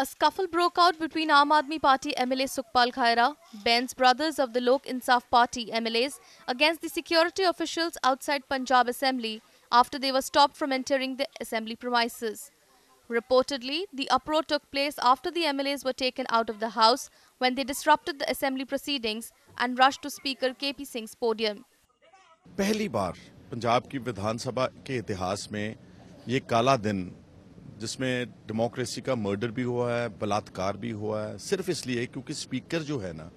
A scuffle broke out between Aam Aadmi Party MLA Sukhpal Khaira, Ben's brothers of the Lok Insaf Party MLAs against the security officials outside Punjab Assembly after they were stopped from entering the assembly premises. Reportedly, the uproar took place after the MLAs were taken out of the house when they disrupted the assembly proceedings and rushed to Speaker KP Singh's podium. पहली बार पंजाब की विधानसभा के इतिहास में ये काला दिन जिसमें democracy का मर्डर भी हुआ है, बलात्कार भी हुआ है, सिर्फ़ इसलिए क्योंकि स्पीकर जो है ना,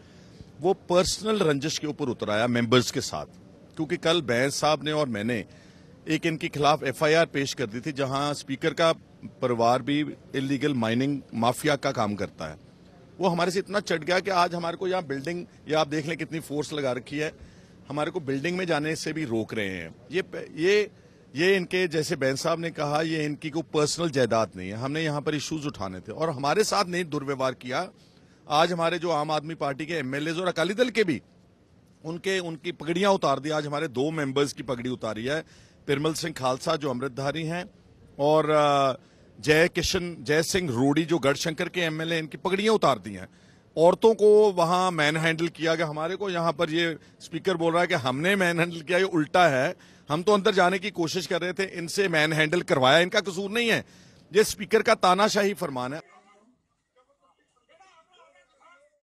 वो पर्सनल रंजिश के ऊपर उतर आया मेंबर्स के साथ। क्योंकि कल बैंस साहब ने और मैंने एक इनके खिलाफ एफआईआर पेश कर दी थी, जहाँ स्पीकर का परिवार भी इलीगल माइनिंग माफिया का काम करता है। वो हमारे से इतना चढ़ गया कि आज हमारे को यहाँ बिल्डिंग या आप देख लें कितनी फोर्स लगा रखी है, हमारे को बिल्डिंग में जाने से भी रोक रहे हैं। ये ये ये इनके, जैसे बैन साहब ने कहा, ये इनकी कोई पर्सनल जायदाद नहीं है। हमने यहाँ पर इश्यूज़ उठाने थे। और हमारे साथ नहीं दुर्व्यवहार किया। आज हमारे जो आम आदमी पार्टी के एमएलए और अकाली दल के भी, उनके, उनकी पगड़ियाँ उतार दी। आज हमारे दो मेंबर्स की पगड़ी उतारी है। पिरमल सिंह खालसा, जो अमृतधारी हैं, और जय किशन, जय सिंह रोडी, जो गढ़शंकर के एमएलए इनकी पगड़ियाँ उतार दी हैं। औरतों को वहाँ मैन हैंडल किया गया। हमारे को यहाँ पर ये स्पीकर बोल रहा है कि हमने मैन हैंडल किया, ये उल्टा है। हम तो अंदर जाने की कोशिश कर रहे थे, इनसे मैन हैंडल करवाया। इनका कसूर नहीं है। ये स्पीकर का तानाशाही फरमान है।